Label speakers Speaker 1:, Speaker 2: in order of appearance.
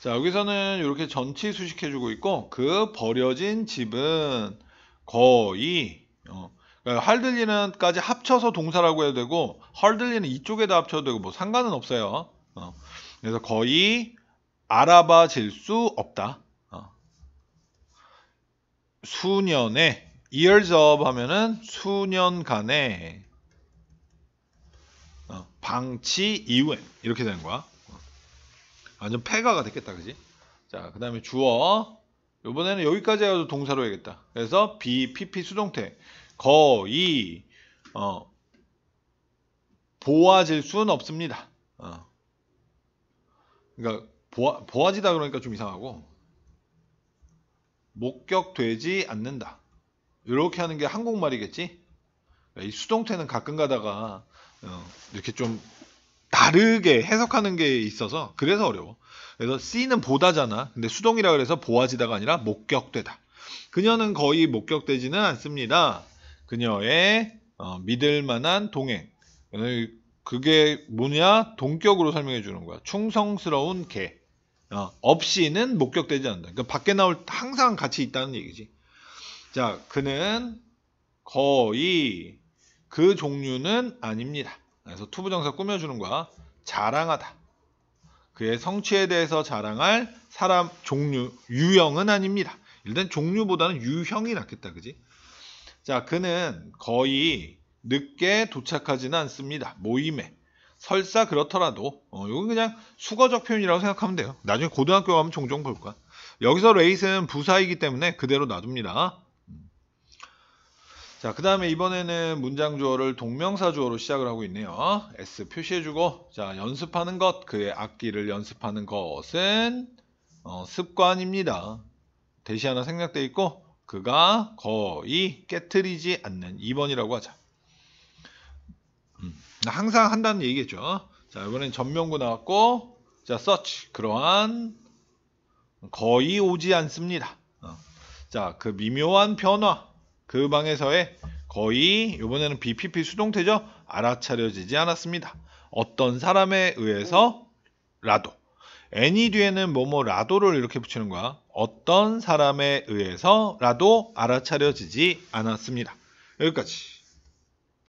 Speaker 1: 자, 여기서는 이렇게 전치 수식해주고 있고, 그 버려진 집은 거의, 어, 그러니까 헐들리는까지 합쳐서 동사라고 해도 되고, 헐들리는 이쪽에다 합쳐도 되고, 뭐 상관은 없어요. 어, 그래서 거의 알아봐질 수 없다. 어. 수년에, years of 하면은 수년간의 어, 방치 이후에 이렇게 되는 거야. 어. 완전 폐가가 됐겠다, 그지? 자, 그 다음에 주어. 이번에는 여기까지 해도 동사로 해야겠다. 그래서 be, pp 수동태. 거의, 어, 보아질 수는 없습니다. 어. 그러니까, 보아, 보아지다 그러니까 좀 이상하고, 목격되지 않는다. 이렇게 하는 게 한국말이겠지? 이 수동태는 가끔 가다가, 어, 이렇게 좀 다르게 해석하는 게 있어서 그래서 어려워. 그래서 C는 보다잖아. 근데 수동이라 그래서 보아지다가 아니라 목격되다. 그녀는 거의 목격되지는 않습니다. 그녀의 어, 믿을 만한 동행. 그게 뭐냐? 동격으로 설명해 주는 거야. 충성스러운 개. 어, 없이는 목격되지 않는다. 그러니까 밖에 나올 때 항상 같이 있다는 얘기지. 자, 그는 거의 그 종류는 아닙니다. 그래서 투부정사 꾸며주는 거야. 자랑하다. 그의 성취에 대해서 자랑할 사람 종류 유형은 아닙니다. 일단 종류보다는 유형이 낫겠다, 그지? 자, 그는 거의 늦게 도착하지는 않습니다. 모임에 설사 그렇더라도 어, 이건 그냥 숙어적 표현이라고 생각하면 돼요. 나중에 고등학교 가면 종종 볼 거야. 여기서 레이스는 부사이기 때문에 그대로 놔둡니다. 자, 그 다음에 이번에는 문장 주어를 동명사 주어로 시작을 하고 있네요. S 표시해주고, 자, 연습하는 것, 그의 악기를 연습하는 것은 어, 습관입니다. 대시 하나 생략돼 있고, 그가 거의 깨트리지 않는 2번이라고 하자. 음, 항상 한다는 얘기겠죠. 자, 이번엔 전명구 나왔고, 자, search. 그러한 거의 오지 않습니다. 어. 자, 그 미묘한 변화. 그 방에서의 거의 이번에는 BPP 수동태죠. 알아차려지지 않았습니다. 어떤 사람에 의해서라도 any 뒤에는 뭐뭐라도를 이렇게 붙이는 거야. 어떤 사람에 의해서라도 알아차려지지 않았습니다. 여기까지.